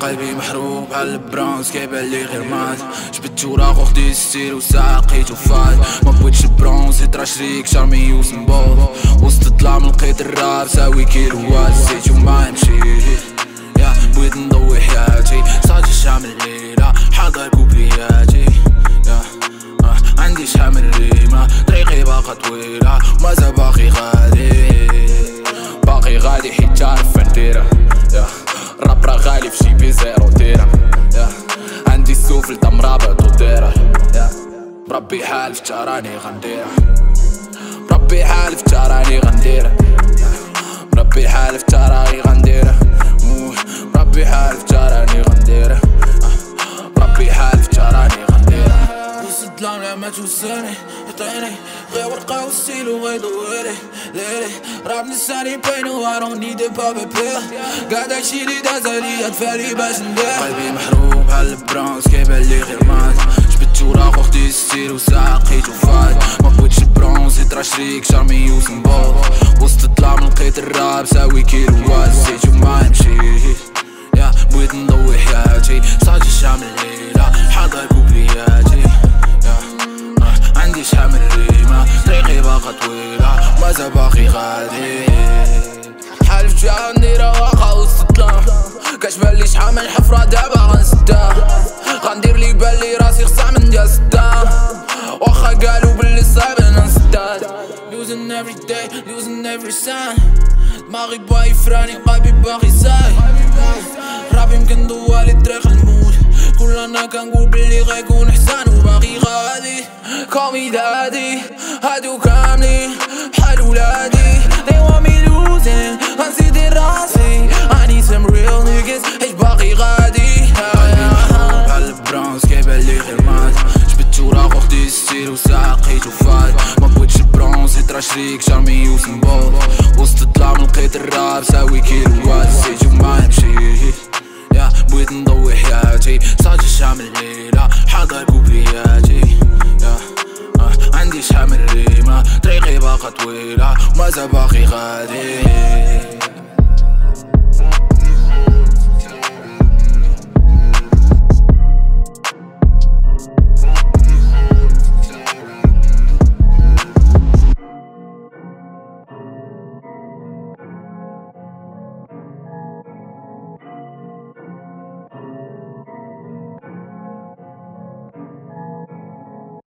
قلبي محروق على البرونز كيبان غير مات؟ جبت وراق وخديت ستير وساقيت وفات ما بغيتش البرونز يطرا شريك شارمي وسمبول وسط الظلام لقيت الراب ساوي كيلوات زيت وما يمشي يا بغيت نضوي حياتي. صاجي شامل الليلة حاضر كوبرياتي يا آه، عندي شامل ريمة طريقي باقا طويلة مازال باقي غادي. باقي غادي حيت نديرها في جيبي زيرو ديرها يا عندي السوفل تم رابط وديرها يا ربي حالف تراني غنديرها ربي حالف تراني غنديرها ربي حالف تراني غنديرها أوه، ربي حالف تراني غنديرها ربي حالف تراني غنديرها وسط الظلام لما توصلني يعطيني غير ورقة وستيلو غيضويلي ليلي راب لساني بينو I don't need a puppy pill قاعد هادشي لي داز عليا تفالي باش ندير. قلبي محروق بحال البرونز كيبان لي غير مات جبت وراق وخديت ستيل وساقيت وفات ما بغيتش البرونز يطرا شريك شارمي وسمبول وسط الظلام لقيت الراب ساوي كيلوات زيت وما يمشي كتبان لي شحال من حفرة دابا غنسدها غندير لي بالي راسي خصها من صدام واخا قالوا باللي صعب أنا نسداد losing every day losing every sign. دماغي باغي يفراني قلبي باغي ساي رابي يمكن دوالي طريق الموت. كل أنا كنقول بلي غيكون حسان وباقي غادي كومي دادي هادو كاملين. بحال ستيل وساقيت وفات ما بغيتش البرونز يطرا شريك شارمي وسمبول. وسط الظلام لقيت الراب ساوي كيلوات. زيت وما يمشي يا بغيت نضوي حياتي. صاجي شامل الليلة حاضر كوبرياتي يا آه، عندي شامل ريمة طريقي باقا طويلة مازال باقي غادي.